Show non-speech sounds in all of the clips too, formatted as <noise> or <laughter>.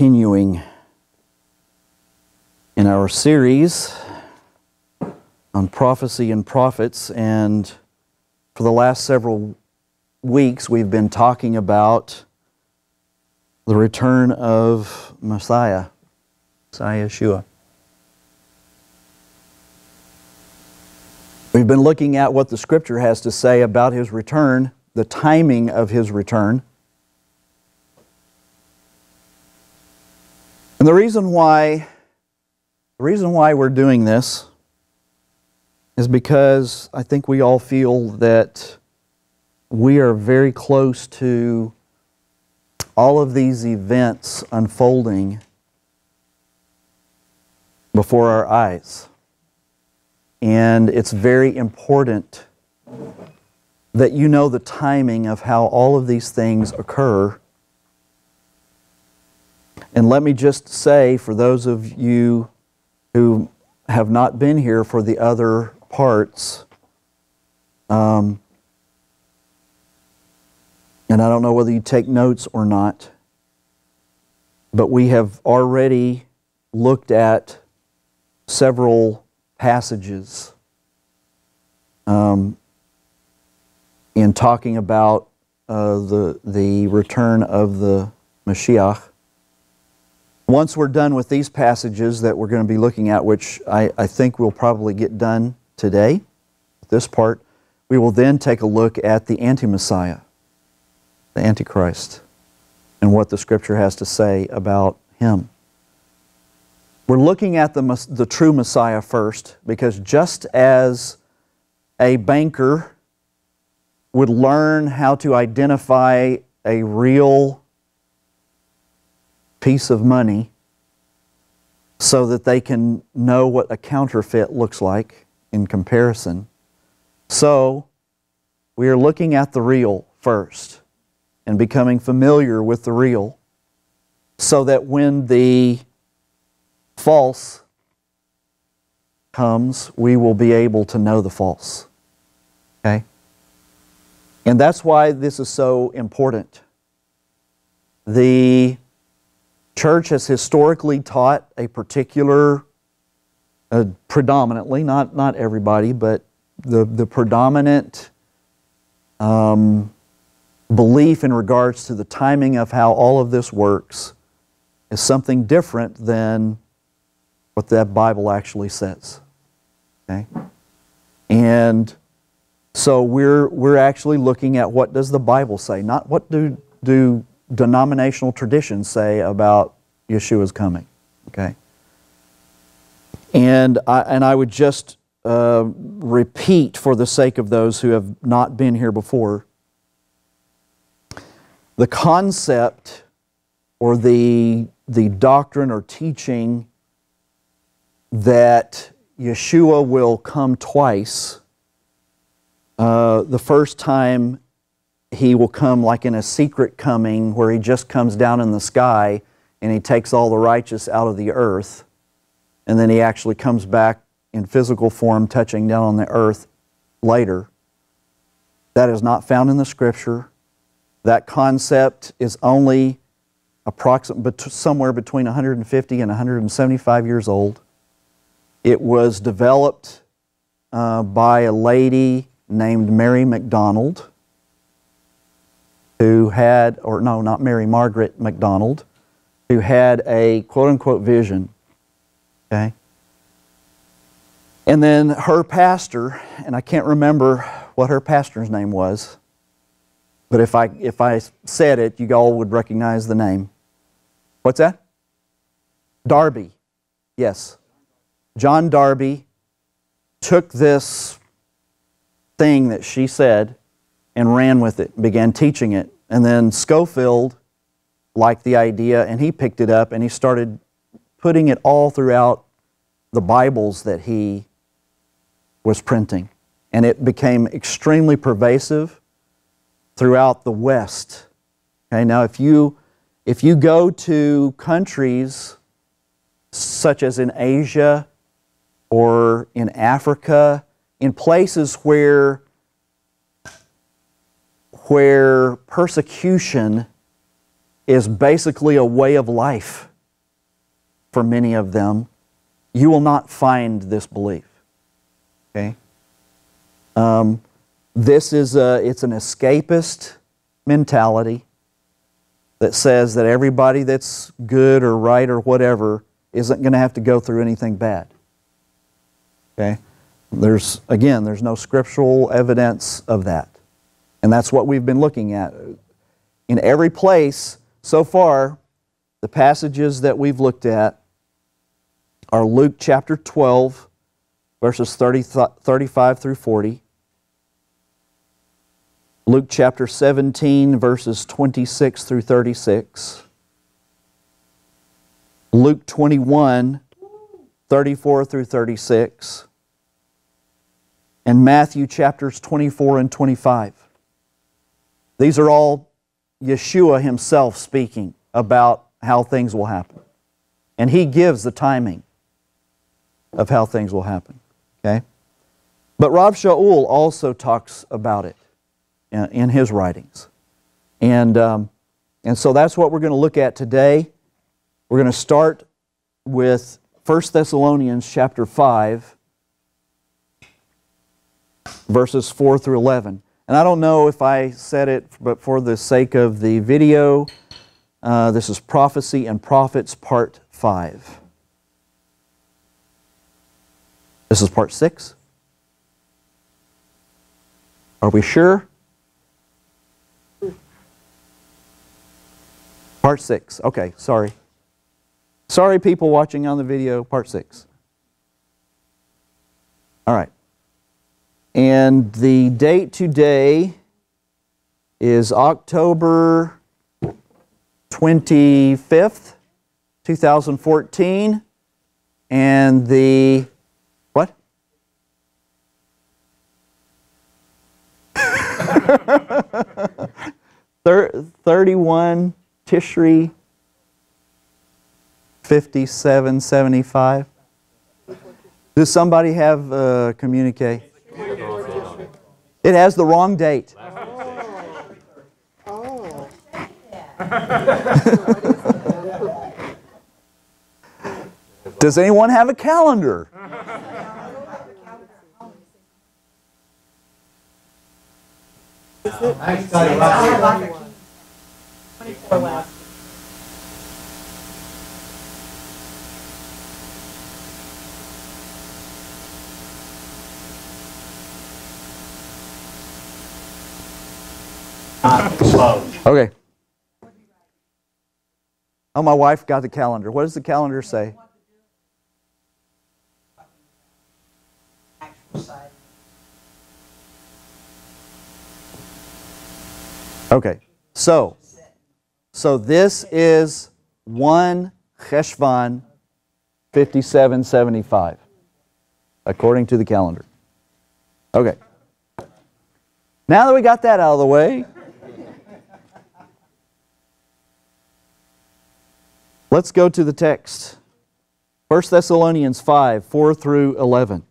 continuing in our series on prophecy and prophets, and for the last several weeks, we've been talking about the return of Messiah, Messiah Yeshua. We've been looking at what the Scripture has to say about His return, the timing of His return. And the reason why, the reason why we're doing this is because I think we all feel that we are very close to all of these events unfolding before our eyes. And it's very important that you know the timing of how all of these things occur. And let me just say, for those of you who have not been here for the other parts, um, and I don't know whether you take notes or not, but we have already looked at several passages um, in talking about uh, the, the return of the Mashiach. Once we're done with these passages that we're going to be looking at, which I, I think we'll probably get done today, this part, we will then take a look at the anti Messiah, the Antichrist, and what the Scripture has to say about him. We're looking at the, the true Messiah first because just as a banker would learn how to identify a real piece of money so that they can know what a counterfeit looks like in comparison. So, we are looking at the real first and becoming familiar with the real so that when the false comes, we will be able to know the false. Okay? And that's why this is so important. The church has historically taught a particular, uh, predominantly, not, not everybody, but the, the predominant um, belief in regards to the timing of how all of this works is something different than what that Bible actually says. Okay? And so we're, we're actually looking at what does the Bible say, not what do, do denominational traditions say about Yeshua's coming. Okay? And I, and I would just uh, repeat for the sake of those who have not been here before the concept or the, the doctrine or teaching that Yeshua will come twice. Uh, the first time he will come like in a secret coming where he just comes down in the sky and he takes all the righteous out of the earth. And then he actually comes back in physical form, touching down on the earth later. That is not found in the scripture. That concept is only approximately somewhere between 150 and 175 years old. It was developed uh, by a lady named Mary McDonald, who had, or no, not Mary, Margaret McDonald, who had a quote unquote vision. Okay? And then her pastor, and I can't remember what her pastor's name was, but if I, if I said it, you all would recognize the name. What's that? Darby. Yes. John Darby took this thing that she said and ran with it, began teaching it. And then Scofield liked the idea and he picked it up and he started putting it all throughout the Bibles that he was printing. And it became extremely pervasive throughout the West. Okay, now if you if you go to countries such as in Asia or in Africa, in places where where persecution is basically a way of life for many of them, you will not find this belief. Okay? Um, this is a, it's an escapist mentality that says that everybody that's good or right or whatever isn't going to have to go through anything bad. Okay? There's, again, there's no scriptural evidence of that. And that's what we've been looking at. In every place so far, the passages that we've looked at are Luke chapter 12, verses 30, 35 through 40. Luke chapter 17, verses 26 through 36. Luke 21, 34 through 36. And Matthew chapters 24 and 25. These are all Yeshua himself speaking about how things will happen. And he gives the timing of how things will happen. Okay? But Rav Shaul also talks about it in his writings. And, um, and so that's what we're going to look at today. We're going to start with 1 Thessalonians chapter 5, verses 4 through 11. And I don't know if I said it, but for the sake of the video, uh, this is Prophecy and Prophets, Part 5. This is Part 6. Are we sure? Part 6. Okay, sorry. Sorry, people watching on the video, part 6. All right. And the date today is October 25th, 2014. And the what? <laughs> Thir 31 Tishri 5775. Does somebody have uh, communique? It has the wrong date. Oh. <laughs> Does anyone have a calendar? Okay. Oh, my wife got the calendar. What does the calendar say? Okay. So, so this is 1 Cheshvan 5775 according to the calendar. Okay. Now that we got that out of the way, Let's go to the text. 1 Thessalonians 5 4 through 11.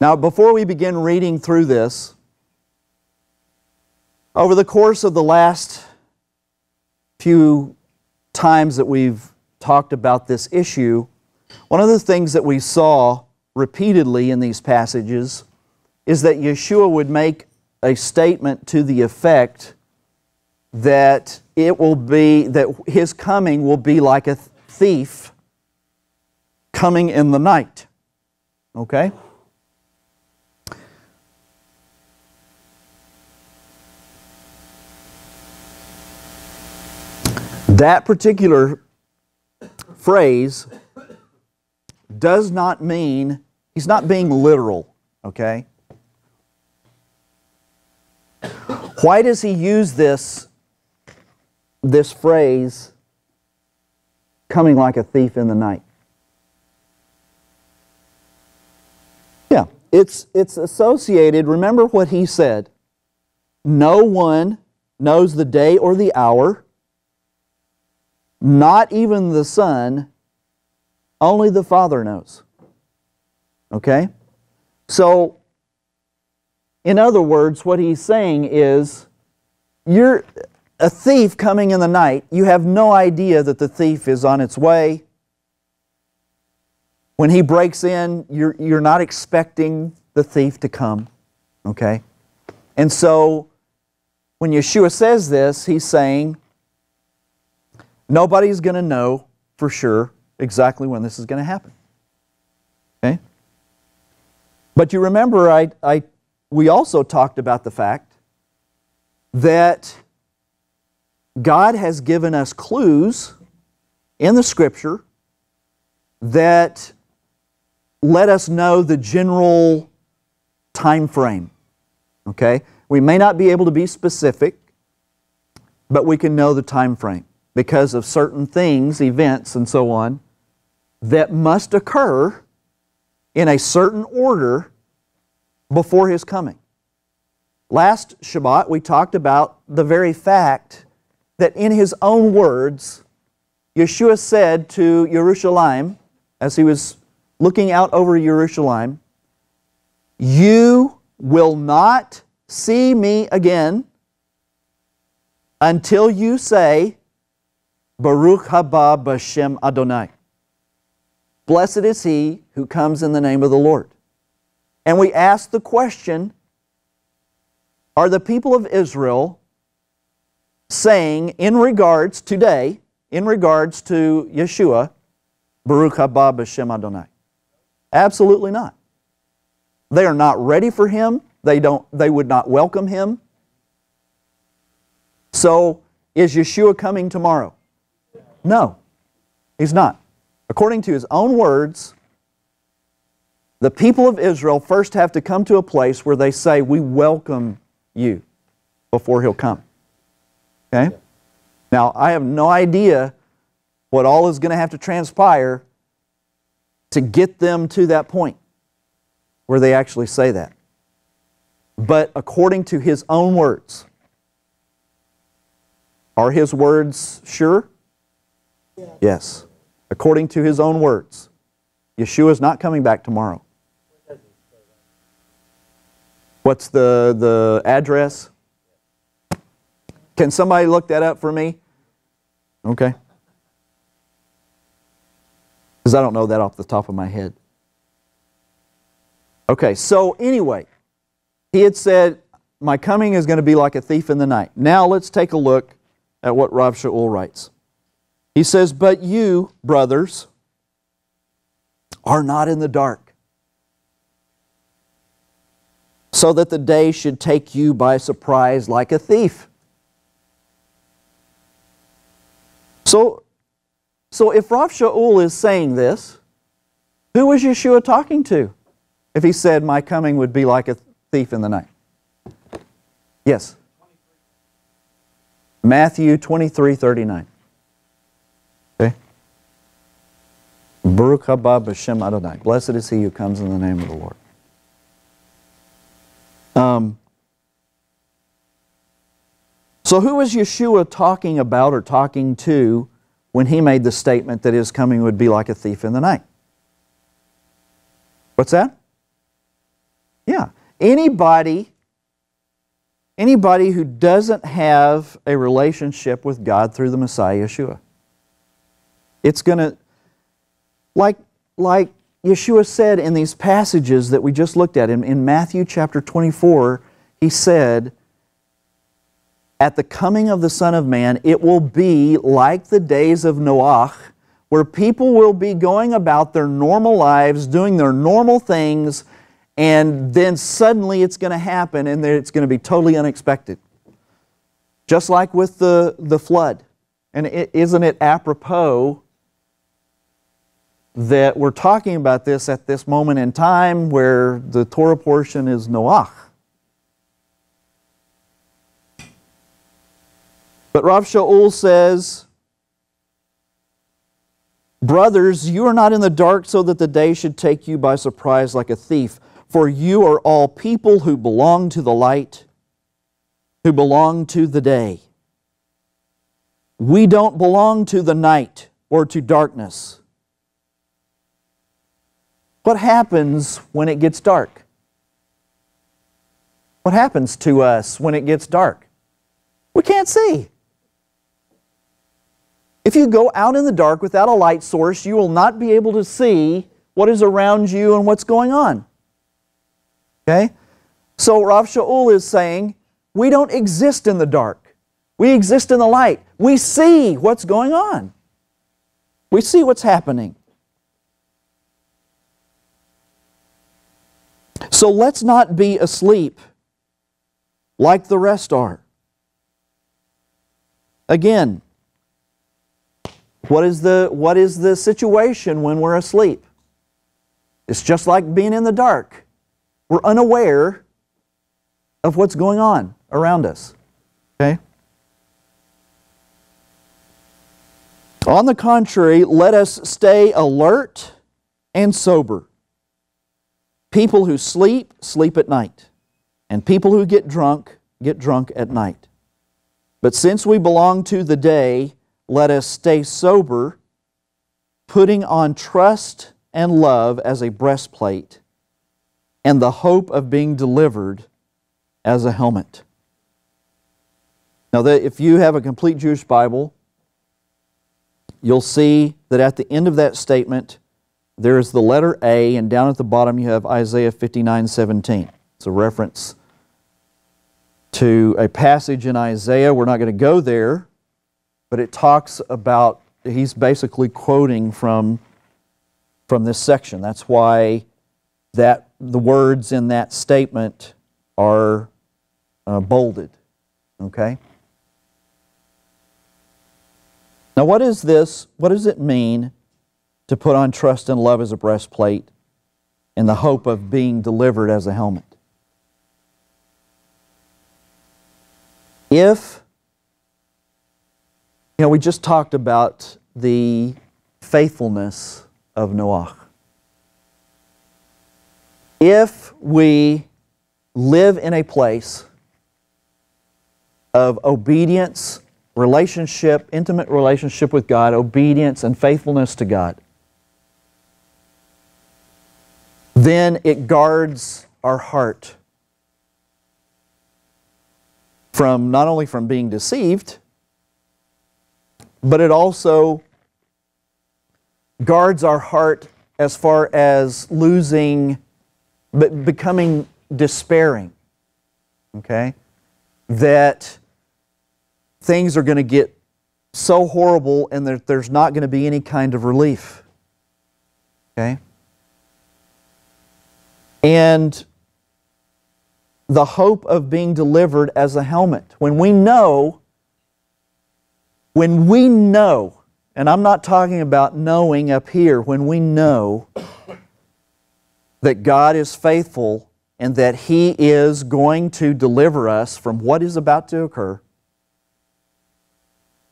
Now, before we begin reading through this, over the course of the last few times that we've talked about this issue, one of the things that we saw repeatedly in these passages is that Yeshua would make a statement to the effect that it will be, that his coming will be like a thief coming in the night. Okay? That particular phrase does not mean, he's not being literal, okay? Why does he use this this phrase, coming like a thief in the night. Yeah, it's, it's associated, remember what he said no one knows the day or the hour, not even the Son, only the Father knows. Okay? So, in other words, what he's saying is you're a thief coming in the night. You have no idea that the thief is on its way. When he breaks in, you're, you're not expecting the thief to come. Okay? And so when Yeshua says this, he's saying nobody's going to know for sure exactly when this is going to happen. Okay? But you remember, I, I, we also talked about the fact that God has given us clues in the Scripture that let us know the general time frame. Okay? We may not be able to be specific, but we can know the time frame because of certain things, events, and so on that must occur in a certain order before His coming. Last Shabbat, we talked about the very fact that in His own words, Yeshua said to Jerusalem, as He was looking out over Jerusalem, You will not see me again until you say, Baruch haba b'shem Adonai. Blessed is he who comes in the name of the Lord. And we ask the question Are the people of Israel saying, in regards today, in regards to Yeshua, Baruch haba b'shem Adonai? Absolutely not. They are not ready for him. They, don't, they would not welcome him. So, is Yeshua coming tomorrow? No, he's not. According to his own words, the people of Israel first have to come to a place where they say, We welcome you before he'll come. Okay? Now, I have no idea what all is going to have to transpire to get them to that point where they actually say that. But according to his own words, are his words sure? Yeah. Yes. According to his own words, Yeshua is not coming back tomorrow. What's the, the address? Can somebody look that up for me? Okay. Because I don't know that off the top of my head. Okay, so anyway, he had said, My coming is going to be like a thief in the night. Now let's take a look at what Rav Shaul writes. He says, But you, brothers, are not in the dark, so that the day should take you by surprise like a thief. So, so if Rav Shaul is saying this, who was Yeshua talking to? If he said, My coming would be like a thief in the night. Yes. Matthew 23 39. Okay? Baruch haba b'shem Adonai. Blessed is he who comes in the name of the Lord. Um, so, who was Yeshua talking about or talking to when he made the statement that his coming would be like a thief in the night? What's that? Yeah. Anybody anybody who doesn't have a relationship with God through the Messiah Yeshua. It's going to like like Yeshua said in these passages that we just looked at in, in Matthew chapter 24, he said, At the coming of the Son of Man, it will be like the days of Noah, where people will be going about their normal lives, doing their normal things, and then suddenly it's going to happen and it's going to be totally unexpected. Just like with the, the flood. And is not it apropos that we're talking about this at this moment in time where the Torah portion is Noach? But Rav Shaul says, Brothers, you are not in the dark so that the day should take you by surprise like a thief. For you are all people who belong to the light, who belong to the day. We don't belong to the night or to darkness. What happens when it gets dark? What happens to us when it gets dark? We can't see. If you go out in the dark without a light source, you will not be able to see what is around you and what's going on. Okay? So Rav Shaul is saying, we don't exist in the dark. We exist in the light. We see what's going on. We see what's happening. So let's not be asleep like the rest are. Again, what is the, what is the situation when we're asleep? It's just like being in the dark. We're unaware of what's going on around us. Okay? On the contrary, let us stay alert and sober. People who sleep, sleep at night. And people who get drunk, get drunk at night. But since we belong to the day, let us stay sober, putting on trust and love as a breastplate, and the hope of being delivered as a helmet. Now, if you have a complete Jewish Bible, you'll see that at the end of that statement, there is the letter A, and down at the bottom you have Isaiah 59 17. It's a reference to a passage in Isaiah. We're not going to go there but it talks about, he's basically quoting from, from this section. That's why that, the words in that statement are uh, bolded. Okay? Now, what is this? What does it mean to put on trust and love as a breastplate in the hope of being delivered as a helmet? If you know, we just talked about the faithfulness of Noah. If we live in a place of obedience, relationship, intimate relationship with God, obedience and faithfulness to God, then it guards our heart from not only from being deceived, but it also guards our heart as far as losing, but becoming despairing. Okay? That things are going to get so horrible and that there's not going to be any kind of relief. Okay? And the hope of being delivered as a helmet. When we know when we know, and I'm not talking about knowing up here, when we know that God is faithful and that He is going to deliver us from what is about to occur,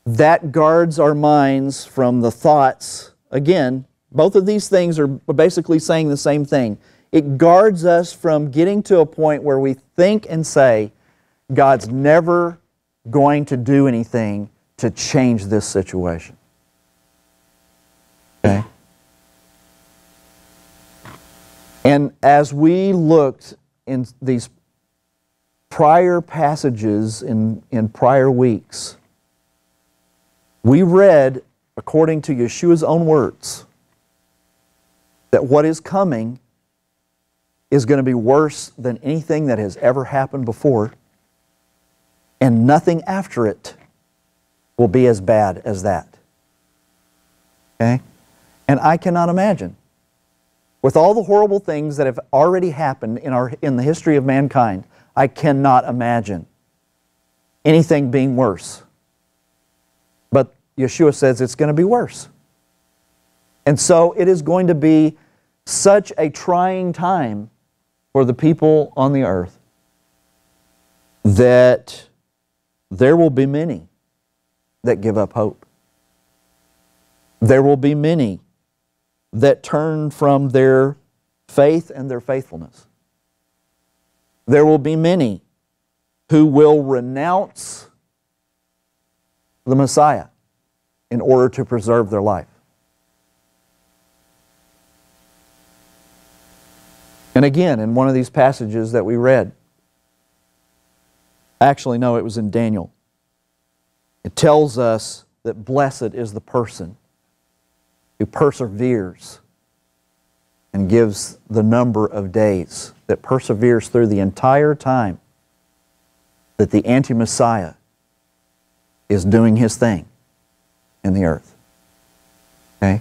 that guards our minds from the thoughts. Again, both of these things are basically saying the same thing. It guards us from getting to a point where we think and say, God's never going to do anything to change this situation. Okay? And as we looked in these prior passages in, in prior weeks, we read, according to Yeshua's own words, that what is coming is going to be worse than anything that has ever happened before, and nothing after it will be as bad as that. Okay? And I cannot imagine, with all the horrible things that have already happened in, our, in the history of mankind, I cannot imagine anything being worse. But Yeshua says it's going to be worse. And so it is going to be such a trying time for the people on the earth that there will be many that give up hope. There will be many that turn from their faith and their faithfulness. There will be many who will renounce the Messiah in order to preserve their life. And again, in one of these passages that we read, Actually, no, it was in Daniel. It tells us that blessed is the person who perseveres and gives the number of days, that perseveres through the entire time that the anti Messiah is doing his thing in the earth. Okay?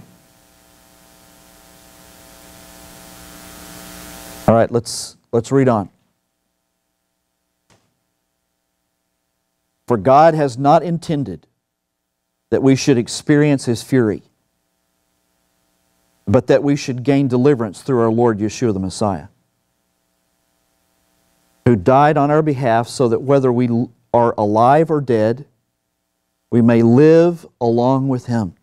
All right, let's, let's read on. For God has not intended that we should experience His fury, but that we should gain deliverance through our Lord Yeshua the Messiah, who died on our behalf so that whether we are alive or dead, we may live along with Him.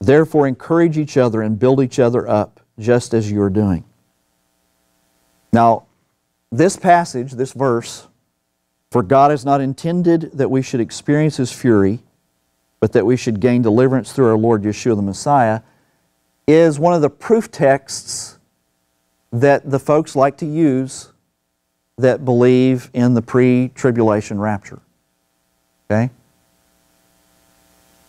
Therefore, encourage each other and build each other up, just as you are doing. Now, this passage, this verse, for God has not intended that we should experience His fury, but that we should gain deliverance through our Lord Yeshua the Messiah, is one of the proof texts that the folks like to use that believe in the pre tribulation rapture. Okay?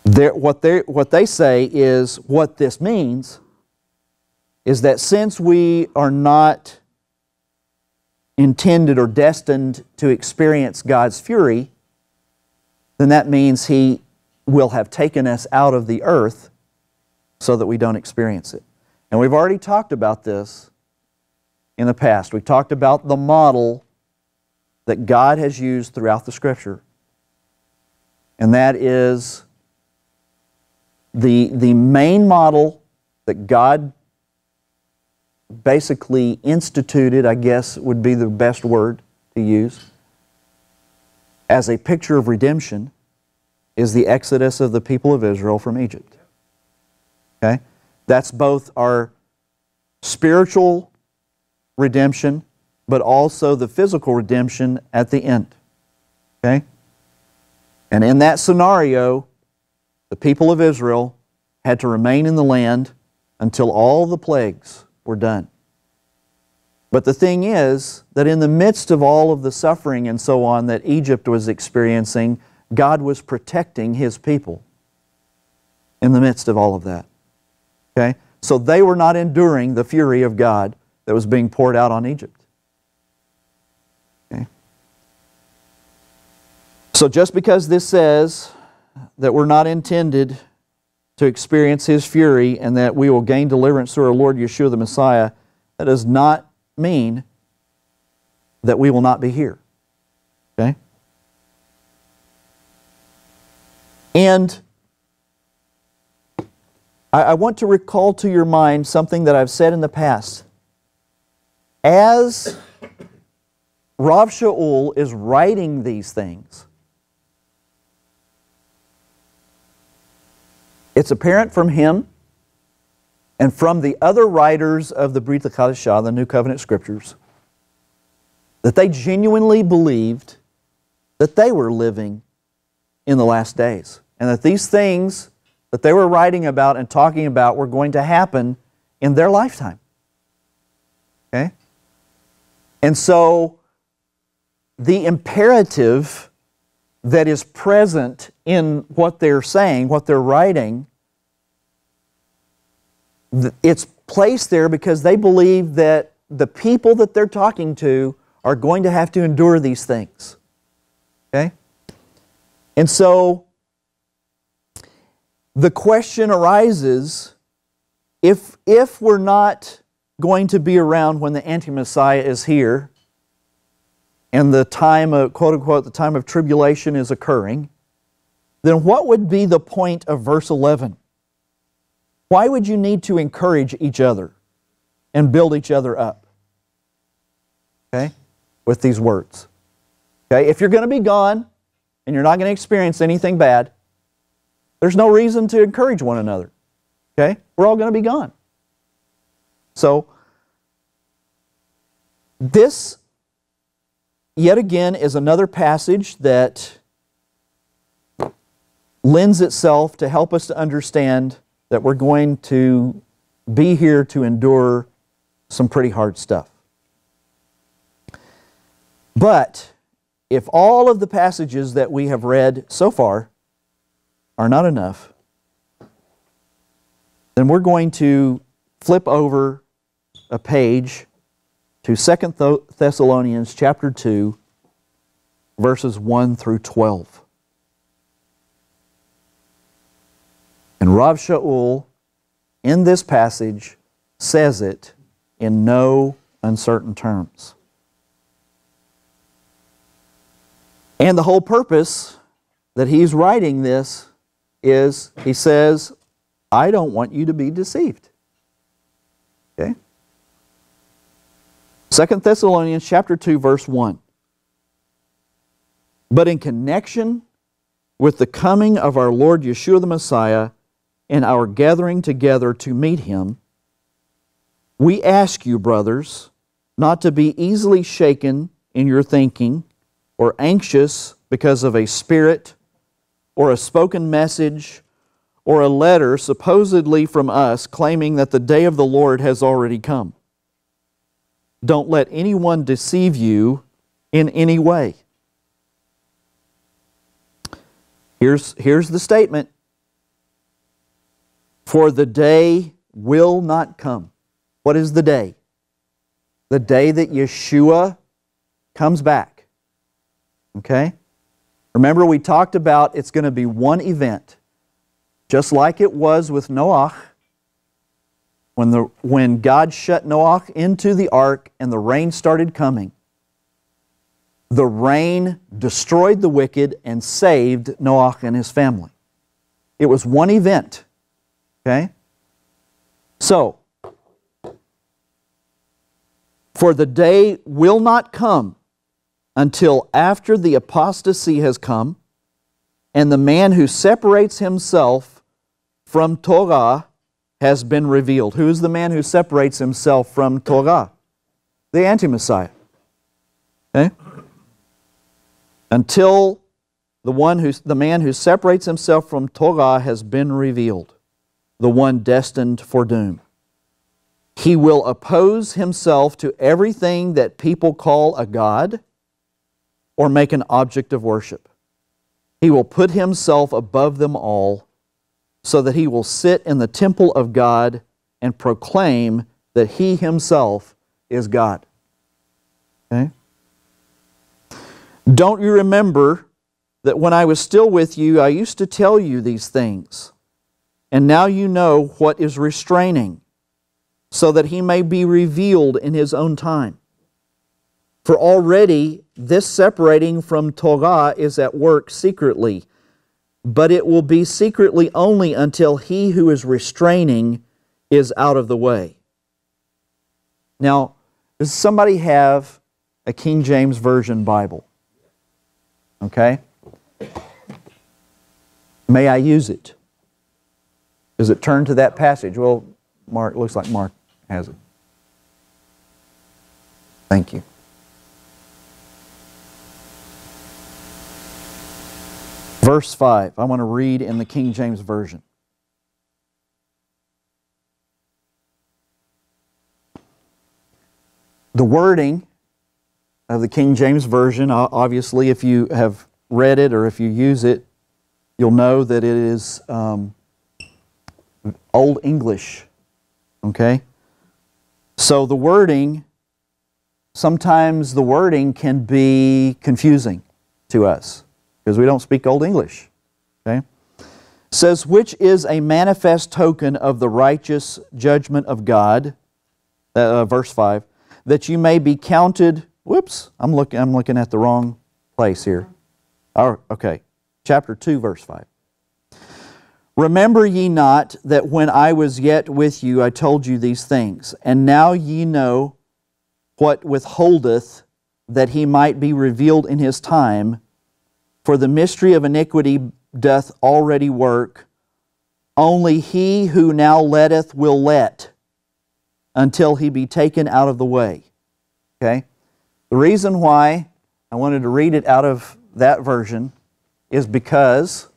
They're, what, they what they say is what this means is that since we are not intended or destined to experience God's fury, then that means He will have taken us out of the earth so that we don't experience it. And we've already talked about this in the past. We talked about the model that God has used throughout the Scripture, and that is the, the main model that God basically instituted, I guess would be the best word to use, as a picture of redemption is the exodus of the people of Israel from Egypt. Okay? That's both our spiritual redemption, but also the physical redemption at the end. Okay? And in that scenario, the people of Israel had to remain in the land until all the plagues were done. But the thing is that in the midst of all of the suffering and so on that Egypt was experiencing, God was protecting His people in the midst of all of that. Okay? So they were not enduring the fury of God that was being poured out on Egypt. Okay? So just because this says that we're not intended to experience His fury and that we will gain deliverance through our Lord Yeshua the Messiah, that does not mean that we will not be here. Okay? And I, I want to recall to your mind something that I've said in the past. As Rav Shaul is writing these things, It's apparent from him and from the other writers of the Brit Chadashah, the New Covenant Scriptures, that they genuinely believed that they were living in the last days and that these things that they were writing about and talking about were going to happen in their lifetime. Okay? And so the imperative that is present in what they're saying, what they're writing, it's placed there because they believe that the people that they're talking to are going to have to endure these things. Okay? And so the question arises if, if we're not going to be around when the anti Messiah is here, and the time of, quote unquote, the time of tribulation is occurring, then what would be the point of verse 11? Why would you need to encourage each other and build each other up? Okay? With these words. Okay? If you're going to be gone and you're not going to experience anything bad, there's no reason to encourage one another. Okay? We're all going to be gone. So, this yet again is another passage that lends itself to help us to understand that we're going to be here to endure some pretty hard stuff. But if all of the passages that we have read so far are not enough, then we're going to flip over a page to Second Thessalonians chapter 2 verses 1 through 12. And Rav Shaul in this passage says it in no uncertain terms. And the whole purpose that he's writing this is he says, I don't want you to be deceived. Okay? Second Thessalonians chapter 2 verse 1. But in connection with the coming of our Lord Yeshua the Messiah and our gathering together to meet him, we ask you, brothers, not to be easily shaken in your thinking or anxious because of a spirit or a spoken message or a letter supposedly from us claiming that the day of the Lord has already come. Don't let anyone deceive you in any way. Here's, here's the statement For the day will not come. What is the day? The day that Yeshua comes back. Okay? Remember, we talked about it's going to be one event, just like it was with Noah. When, the, when God shut Noah into the ark and the rain started coming, the rain destroyed the wicked and saved Noah and his family. It was one event. Okay? So, for the day will not come until after the apostasy has come, and the man who separates himself from Torah has been revealed. Who is the man who separates himself from Torah? The anti Messiah. Okay? Until the one who the man who separates himself from Torah has been revealed, the one destined for doom. He will oppose himself to everything that people call a God or make an object of worship. He will put himself above them all so that he will sit in the temple of God and proclaim that he himself is God. Okay? Don't you remember that when I was still with you, I used to tell you these things? And now you know what is restraining, so that he may be revealed in his own time. For already this separating from Torah is at work secretly, but it will be secretly only until he who is restraining is out of the way. Now, does somebody have a King James Version Bible? Okay? May I use it? Does it turn to that passage? Well, Mark looks like Mark has it. Thank you. Verse 5. I want to read in the King James Version. The wording of the King James Version, obviously, if you have read it or if you use it, you'll know that it is um, Old English. Okay? So the wording, sometimes the wording can be confusing to us because we don't speak Old English. Okay? Says, which is a manifest token of the righteous judgment of God, uh, verse 5, that you may be counted. Whoops, I'm looking, I'm looking at the wrong place here. Oh, okay, chapter 2, verse 5. Remember ye not that when I was yet with you I told you these things, and now ye know what withholdeth that he might be revealed in his time, for the mystery of iniquity doth already work. Only he who now letteth will let until he be taken out of the way. Okay? The reason why I wanted to read it out of that version is because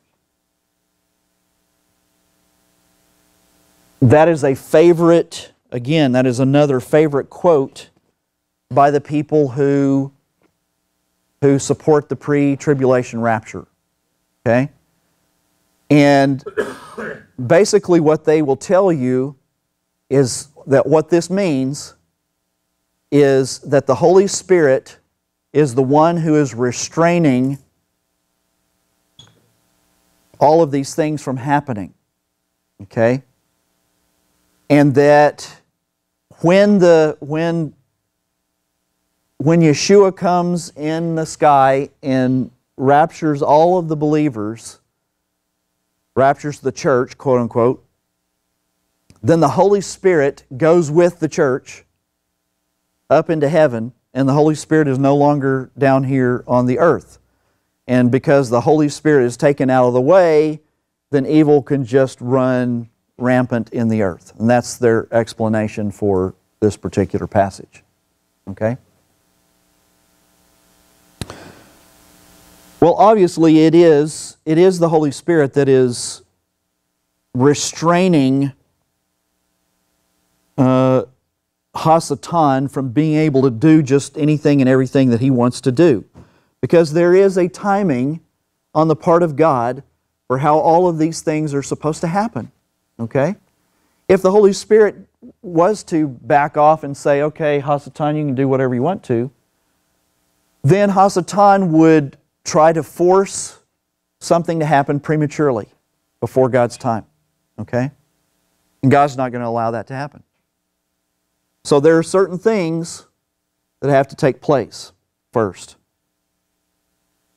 that is a favorite, again, that is another favorite quote by the people who who support the pre tribulation rapture. Okay? And basically, what they will tell you is that what this means is that the Holy Spirit is the one who is restraining all of these things from happening. Okay? And that when the when when Yeshua comes in the sky and raptures all of the believers, raptures the church, quote unquote, then the Holy Spirit goes with the church up into heaven, and the Holy Spirit is no longer down here on the earth. And because the Holy Spirit is taken out of the way, then evil can just run rampant in the earth. And that's their explanation for this particular passage. Okay? Well, obviously it is it is the Holy Spirit that is restraining uh, Hasatan from being able to do just anything and everything that he wants to do. Because there is a timing on the part of God for how all of these things are supposed to happen. Okay? If the Holy Spirit was to back off and say, okay, Hasatan, you can do whatever you want to, then Hasatan would try to force something to happen prematurely before God's time. Okay? And God's not going to allow that to happen. So there are certain things that have to take place first.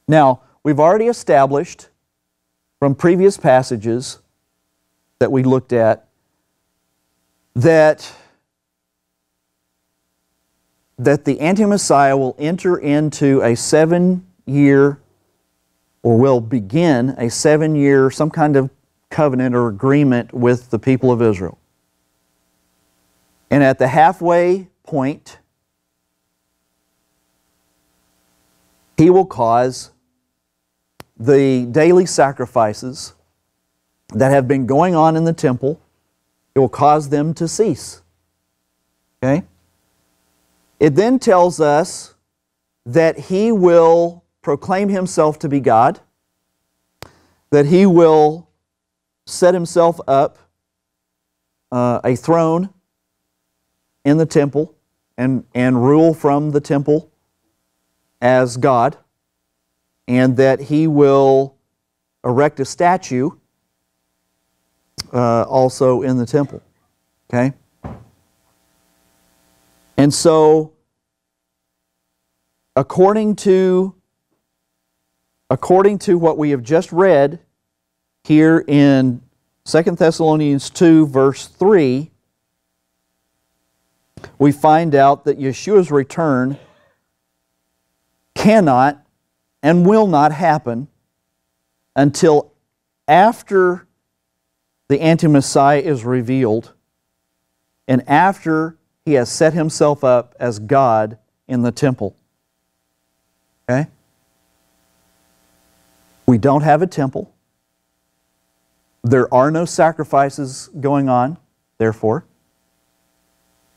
Now, we've already established from previous passages that we looked at that that the anti-messiah will enter into a 7 year or will begin a 7 year some kind of covenant or agreement with the people of Israel. And at the halfway point, he will cause the daily sacrifices that have been going on in the temple, it will cause them to cease. Okay? It then tells us that he will proclaim himself to be God, that he will set himself up uh, a throne in the temple and, and rule from the temple as God, and that he will erect a statue uh, also in the temple. Okay? And so, according to according to what we have just read here in 2 Thessalonians 2, verse 3, we find out that Yeshua's return cannot and will not happen until after the anti Messiah is revealed and after he has set himself up as God in the temple. Okay? We don't have a temple. There are no sacrifices going on, therefore.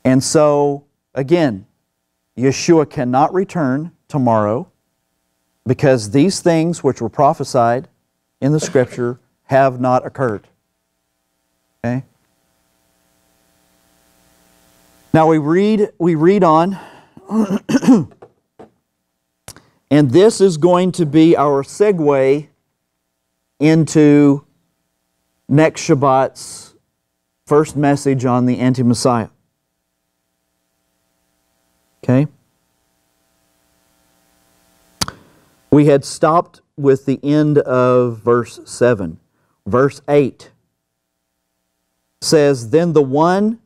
And so, again, Yeshua cannot return tomorrow because these things which were prophesied in the scripture have not occurred. Okay? Now we read we read on <clears throat> and this is going to be our segue into next Shabbat's first message on the anti Messiah. Okay? We had stopped with the end of verse 7. Verse 8 says, Then the one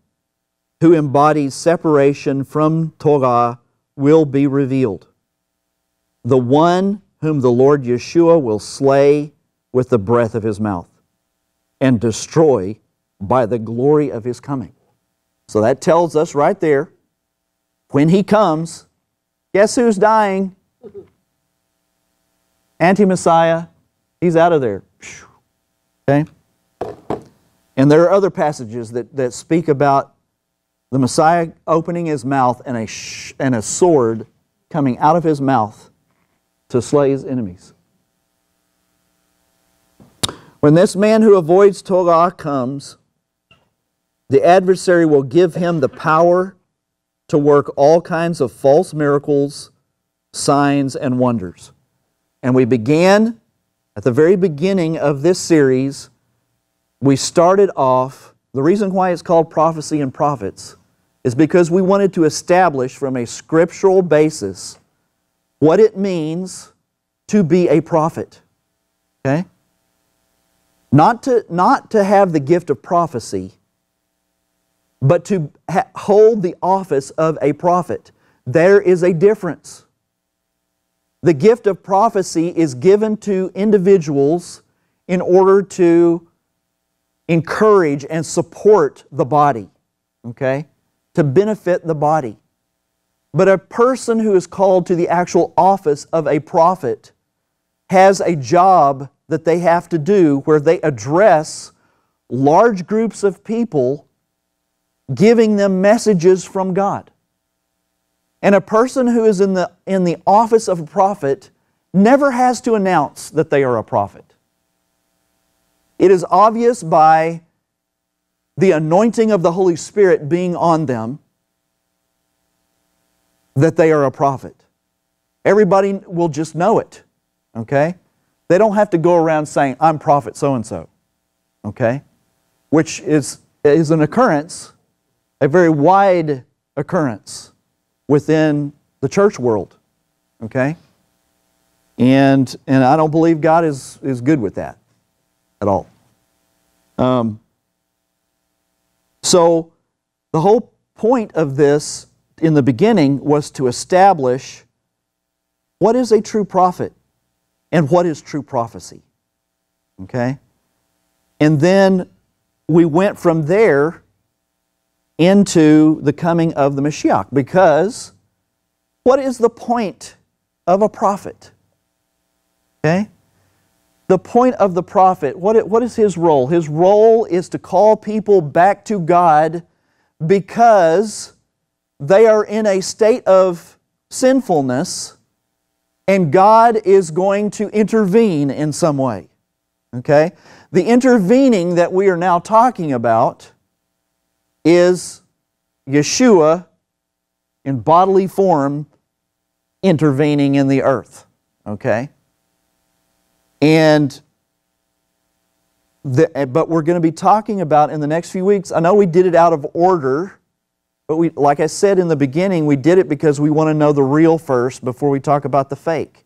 who embodies separation from Torah will be revealed the one whom the Lord Yeshua will slay with the breath of his mouth and destroy by the glory of his coming. So that tells us right there when he comes, guess who's dying? <laughs> Anti Messiah. He's out of there. Okay? And there are other passages that, that speak about the Messiah opening his mouth and a, sh- and a sword coming out of his mouth to slay his enemies. When this man who avoids Torah comes, the adversary will give him the power to work all kinds of false miracles, signs, and wonders. And we began at the very beginning of this series, we started off, the reason why it's called Prophecy and Prophets is because we wanted to establish from a scriptural basis what it means to be a prophet. Okay? Not to, not to have the gift of prophecy, but to hold the office of a prophet. There is a difference. The gift of prophecy is given to individuals in order to encourage and support the body, okay? To benefit the body. But a person who is called to the actual office of a prophet has a job that they have to do where they address large groups of people, giving them messages from God. And a person who is in the, in the office of a prophet never has to announce that they are a prophet. It is obvious by the anointing of the Holy Spirit being on them that they are a prophet. Everybody will just know it, okay? They don't have to go around saying, I'm prophet so and so, okay? Which is, is an occurrence, a very wide occurrence within the church world. Okay? And, and I don't believe God is, is good with that at all. Um, so, the whole point of this in the beginning was to establish what is a true prophet and what is true prophecy. Okay? And then we went from there into the coming of the Mashiach. Because what is the point of a prophet? Okay? The point of the prophet, what, what is his role? His role is to call people back to God because they are in a state of sinfulness and God is going to intervene in some way. Okay? The intervening that we are now talking about is Yeshua in bodily form intervening in the earth. Okay? And the, eh, but we're going to be talking about in the next few weeks. I know we did it out of order, but we, like I said in the beginning, we did it because we want to know the real first before we talk about the fake.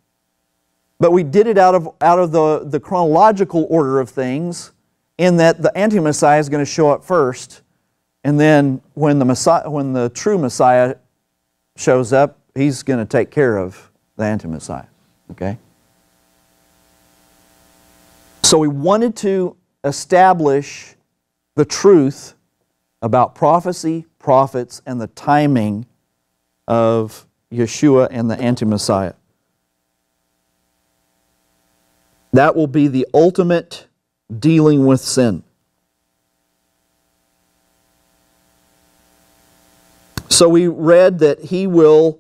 But we did it out of, out of the, the chronological order of things, in that the anti Messiah is going to show up first, and then when the Messiah, when the true Messiah shows up, he's going to take care of the anti-Messiah. Okay? So we wanted to establish the truth about prophecy, prophets, and the timing of Yeshua and the anti-Messiah. That will be the ultimate dealing with sin. So we read that he will.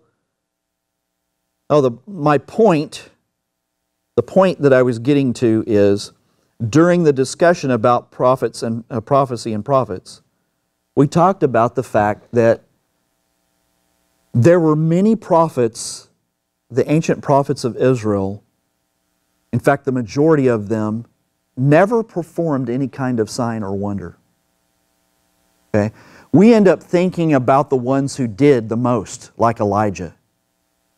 Oh, the, my point, the point that I was getting to is during the discussion about prophets and uh, prophecy and prophets, we talked about the fact that there were many prophets, the ancient prophets of Israel, in fact, the majority of them never performed any kind of sign or wonder. Okay? we end up thinking about the ones who did the most, like Elijah,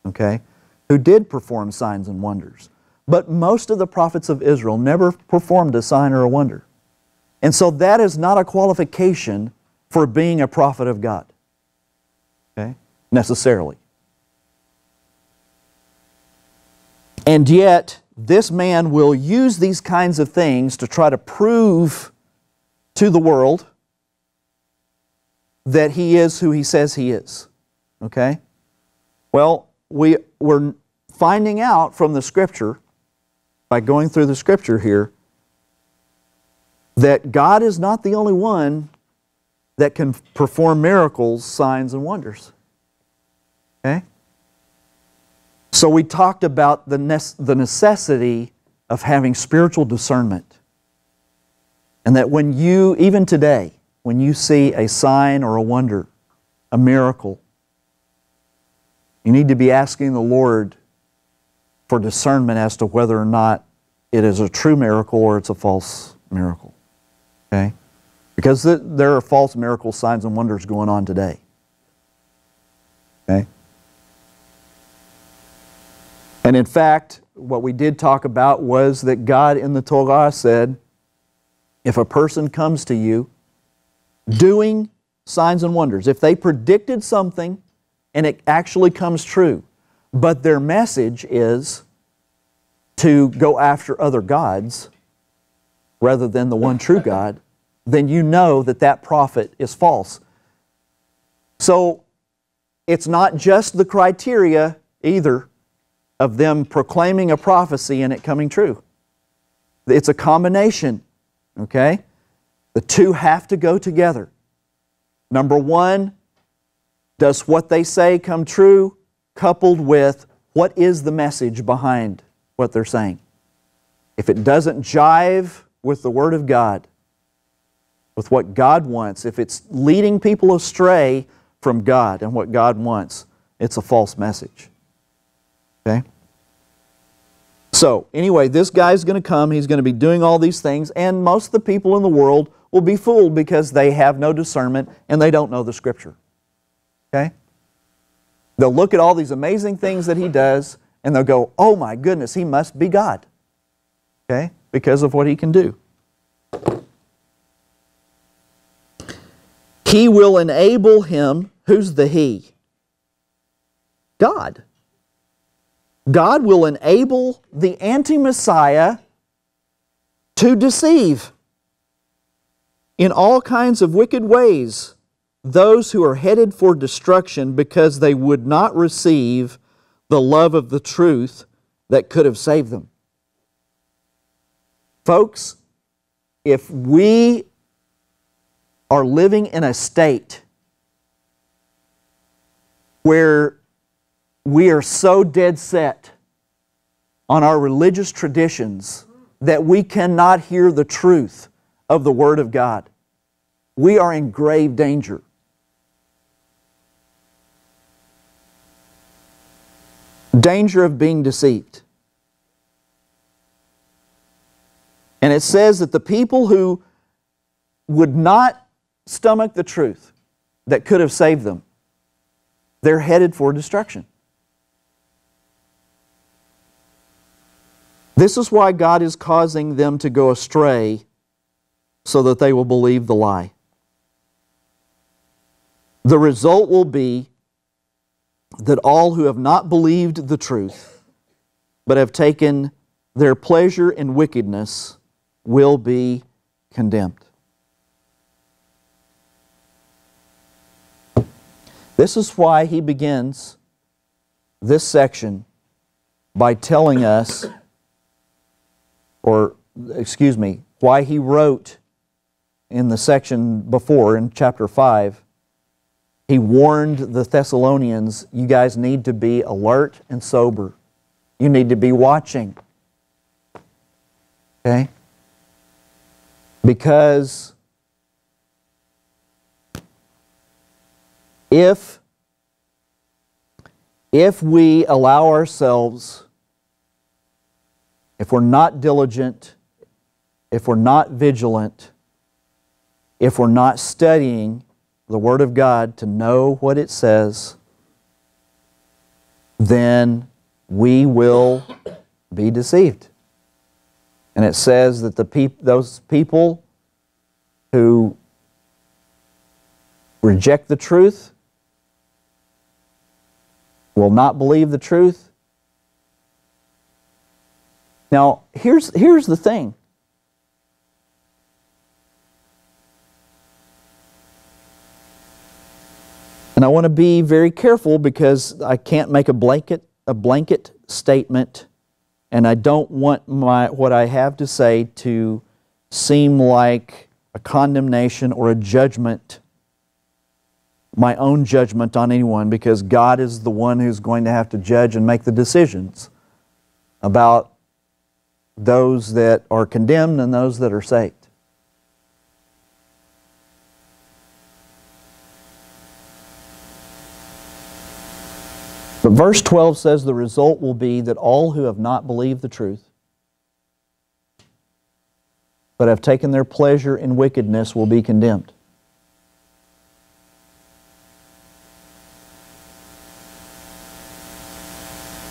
okay, who did perform signs and wonders. But most of the prophets of Israel never performed a sign or a wonder. And so that is not a qualification for being a prophet of God, okay, necessarily. And yet, this man will use these kinds of things to try to prove to the world that he is who he says he is. Okay? Well, we, we're finding out from the scripture, by going through the scripture here, that God is not the only one that can perform miracles, signs, and wonders. Okay? So we talked about the, the necessity of having spiritual discernment. And that when you, even today, when you see a sign or a wonder, a miracle, you need to be asking the Lord for discernment as to whether or not it is a true miracle or it's a false miracle. Okay? Because there are false miracle signs and wonders going on today. Okay? And in fact, what we did talk about was that God in the Torah said, if a person comes to you doing signs and wonders, if they predicted something and it actually comes true, but their message is to go after other gods rather than the one true God, then you know that that prophet is false. So it's not just the criteria either of them proclaiming a prophecy and it coming true. It's a combination, okay? The two have to go together. Number one, does what they say come true, coupled with what is the message behind what they're saying? If it doesn't jive with the Word of God, with what God wants, if it's leading people astray from God and what God wants, it's a false message. Okay? So, anyway, this guy's going to come. He's going to be doing all these things, and most of the people in the world will be fooled because they have no discernment and they don't know the Scripture. Okay? They'll look at all these amazing things that he does and they'll go, oh my goodness, he must be God. Okay? Because of what he can do. He will enable him. Who's the he? God. God will enable the anti Messiah to deceive in all kinds of wicked ways those who are headed for destruction because they would not receive the love of the truth that could have saved them. Folks, if we are living in a state where we are so dead set on our religious traditions that we cannot hear the truth of the Word of God. We are in grave danger. Danger of being deceived. And it says that the people who would not stomach the truth that could have saved them, they're headed for destruction. This is why God is causing them to go astray so that they will believe the lie. The result will be that all who have not believed the truth, but have taken their pleasure in wickedness, will be condemned. This is why he begins this section by telling us or excuse me, why he wrote in the section before, in chapter 5, he warned the Thessalonians, you guys need to be alert and sober. You need to be watching. Okay? Because if if we allow ourselves if we're not diligent, if we're not vigilant, if we're not studying the Word of God to know what it says, then we will be deceived. And it says that the peop- those people who reject the truth will not believe the truth now, here's, here's the thing. And I want to be very careful because I can't make a blanket, a blanket statement, and I don't want my, what I have to say to seem like a condemnation or a judgment my own judgment on anyone because God is the one who's going to have to judge and make the decisions about those that are condemned and those that are saved. But verse 12 says the result will be that all who have not believed the truth, but have taken their pleasure in wickedness, will be condemned.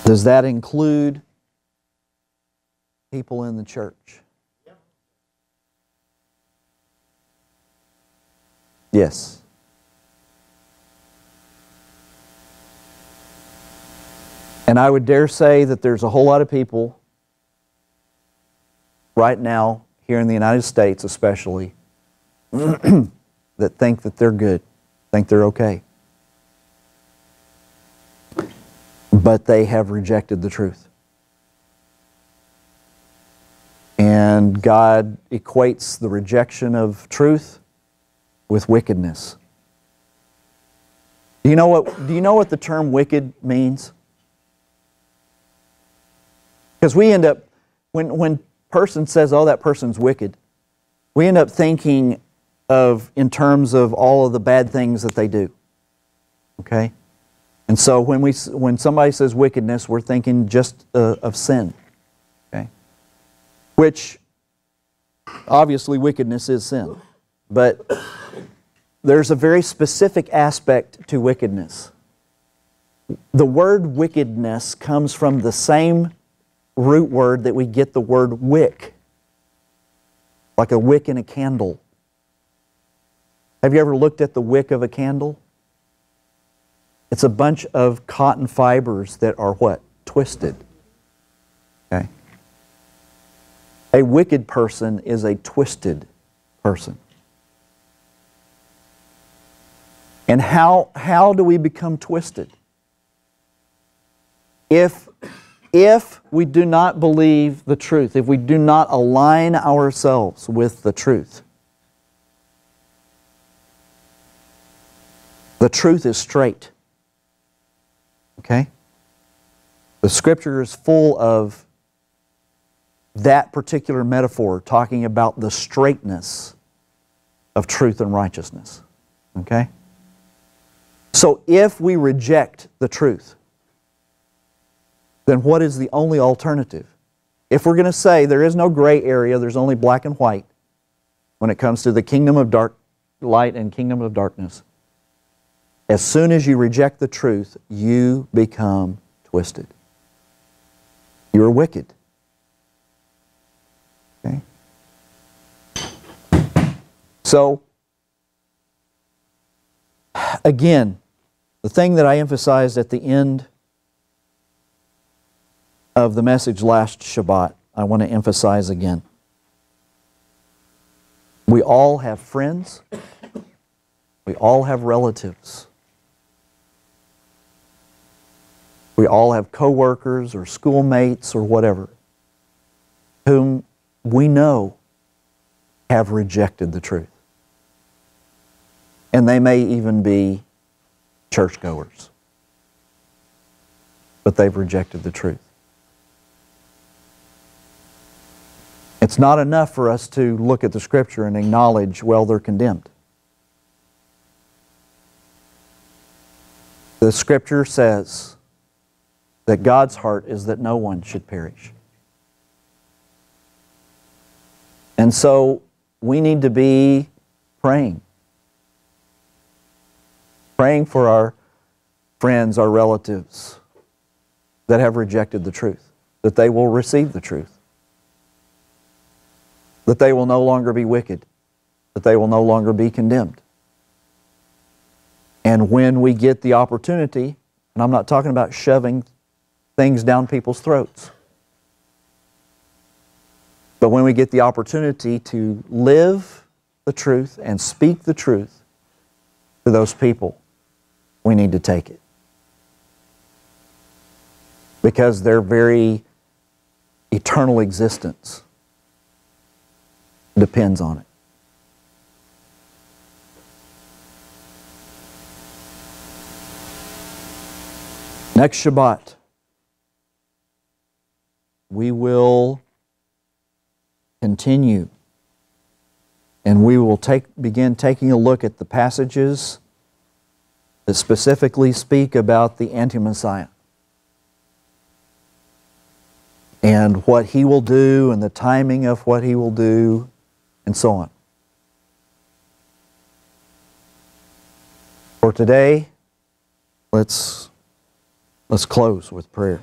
Does that include people in the church? Yes. And I would dare say that there's a whole lot of people right now, here in the United States especially, <clears throat> that think that they're good, think they're okay. But they have rejected the truth. And God equates the rejection of truth with wickedness. Do you know what, do you know what the term wicked means? Because we end up, when, when person says, oh, that person's wicked, we end up thinking of in terms of all of the bad things that they do. Okay? And so when, we, when somebody says wickedness, we're thinking just uh, of sin. Okay? Which, obviously, wickedness is sin. But there's a very specific aspect to wickedness. The word wickedness comes from the same root word that we get the word wick, like a wick in a candle. Have you ever looked at the wick of a candle? It's a bunch of cotton fibers that are what? Twisted. Okay? A wicked person is a twisted person. And how, how do we become twisted? If if we do not believe the truth, if we do not align ourselves with the truth. The truth is straight. Okay? The scripture is full of that particular metaphor talking about the straightness of truth and righteousness. Okay? So if we reject the truth, then what is the only alternative? If we're going to say there is no gray area, there's only black and white when it comes to the kingdom of dark light and kingdom of darkness. As soon as you reject the truth, you become twisted. You're wicked. Okay? So, again, the thing that I emphasized at the end of the message last Shabbat, I want to emphasize again. We all have friends, we all have relatives. We all have coworkers or schoolmates or whatever whom we know have rejected the truth. And they may even be churchgoers. But they've rejected the truth. It's not enough for us to look at the Scripture and acknowledge, well, they're condemned. The Scripture says that God's heart is that no one should perish. And so we need to be praying. Praying for our friends, our relatives that have rejected the truth, that they will receive the truth that they will no longer be wicked, that they will no longer be condemned. And when we get the opportunity, and I'm not talking about shoving things down people's throats, but when we get the opportunity to live the truth and speak the truth to those people, we need to take it. Because their very eternal existence depends on it. Next Shabbat, we will continue and we will take, begin taking a look at the passages that specifically speak about the anti Messiah and what he will do and the timing of what he will do and so on. For today, let's, let's close with prayer.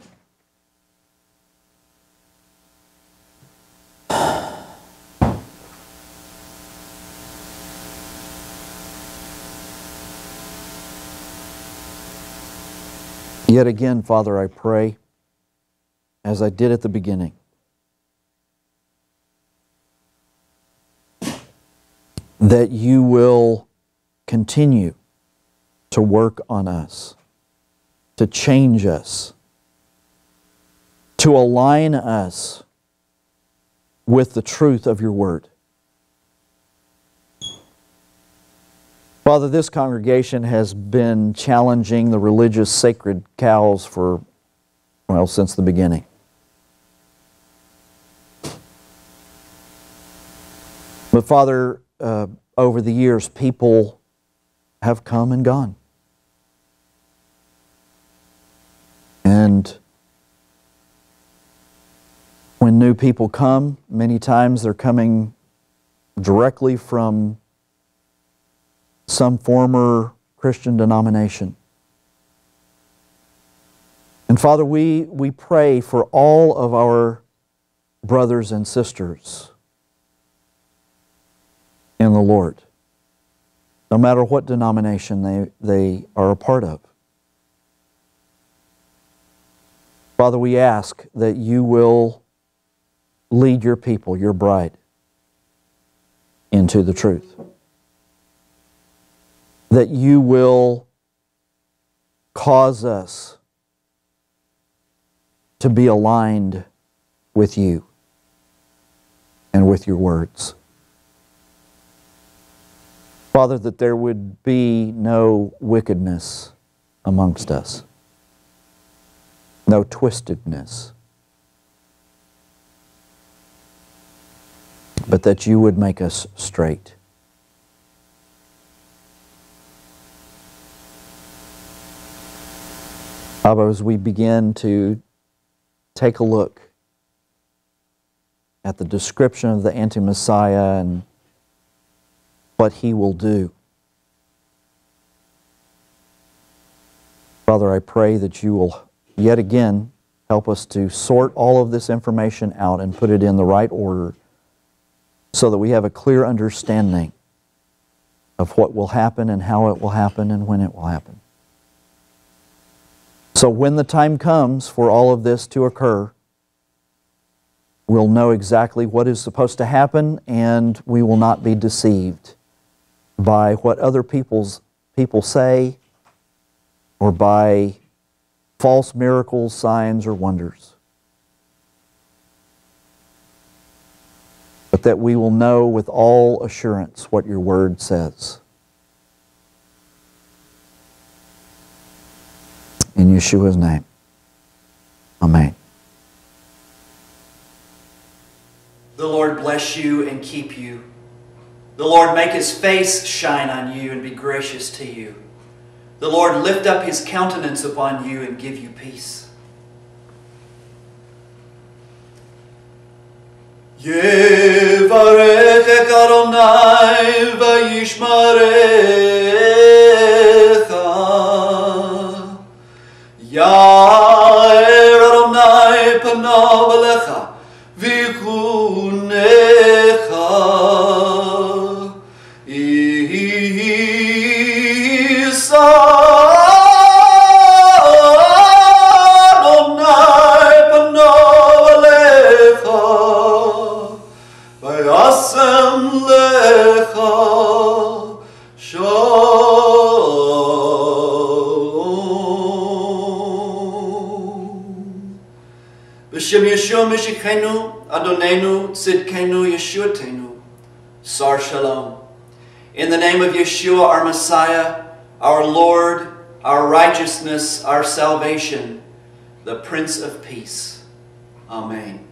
Yet again, Father, I pray, as I did at the beginning, that you will continue to work on us, to change us, to align us with the truth of your word. Father, this congregation has been challenging the religious sacred cows for, well, since the beginning. But Father, uh, over the years, people have come and gone. And when new people come, many times they're coming directly from some former Christian denomination. And Father, we, we pray for all of our brothers and sisters in the Lord, no matter what denomination they, they are a part of. Father, we ask that you will lead your people, your bride, into the truth that you will cause us to be aligned with you and with your words. Father, that there would be no wickedness amongst us, no twistedness, but that you would make us straight. Abba, as we begin to take a look at the description of the anti Messiah and what he will do. Father, I pray that you will yet again help us to sort all of this information out and put it in the right order so that we have a clear understanding of what will happen and how it will happen and when it will happen. So when the time comes for all of this to occur, we'll know exactly what is supposed to happen and we will not be deceived by what other people's people say or by false miracles, signs, or wonders. But that we will know with all assurance what your word says. In Yeshua's name. Amen. The Lord bless you and keep you. The Lord make his face shine on you and be gracious to you. The Lord lift up his countenance upon you and give you peace. Mishikenu, Adonenu, Tzidkenu, Yeshuatenu, Sar Shalom. In the name of Yeshua, our Messiah, our Lord, our righteousness, our salvation, the Prince of Peace. Amen.